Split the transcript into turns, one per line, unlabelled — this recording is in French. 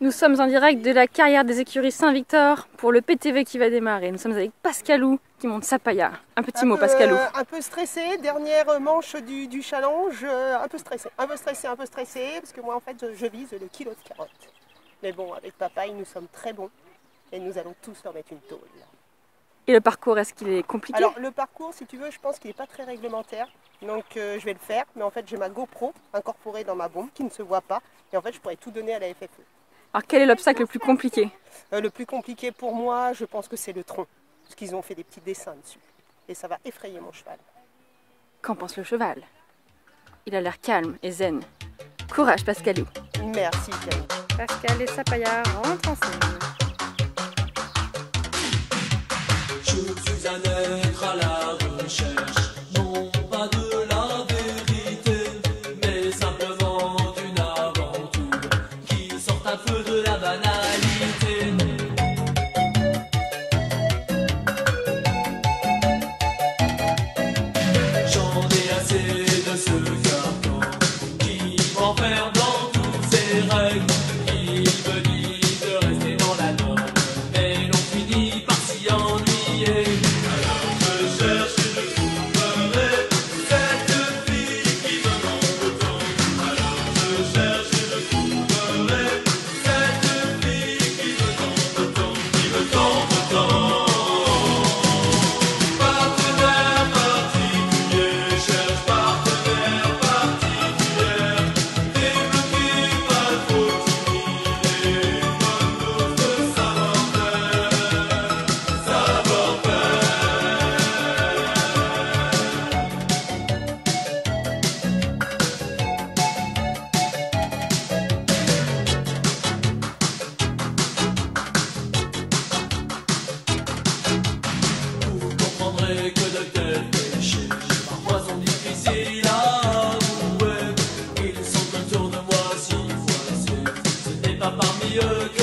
Nous sommes en direct de la carrière des écuries Saint-Victor pour le PTV qui va démarrer. Nous sommes avec Pascalou qui monte sa pailla. Un petit mot, Pascalou.
Euh, un peu stressé, dernière manche du, challenge, euh, un peu stressé, un peu stressé, un peu stressé, parce que moi en fait je, vise le kilo de carottes. Mais bon, avec papa, nous sommes très bons et nous allons tous leur mettre une tôle.
Et le parcours, est-ce qu'il est compliqué?
Alors le parcours, si tu veux, je pense qu'il n'est pas très réglementaire. Donc euh, je vais le faire, mais en fait j'ai ma GoPro incorporée dans ma bombe qui ne se voit pas. Et en fait je pourrais tout donner à la FFE.
Alors quel est l'obstacle le plus compliqué
euh, Le plus compliqué pour moi, je pense que c'est le tronc. Parce qu'ils ont fait des petits dessins dessus. Et ça va effrayer mon cheval.
Qu'en pense le cheval Il a l'air calme et zen. Courage Pascalou.
Merci Camille.
Pascal et Sapaya rentrent en montrer
que docteur péché. Parfois sont difficiles à avouer. Ils sont autour de moi si voisés. Ce n'est pas parmi eux que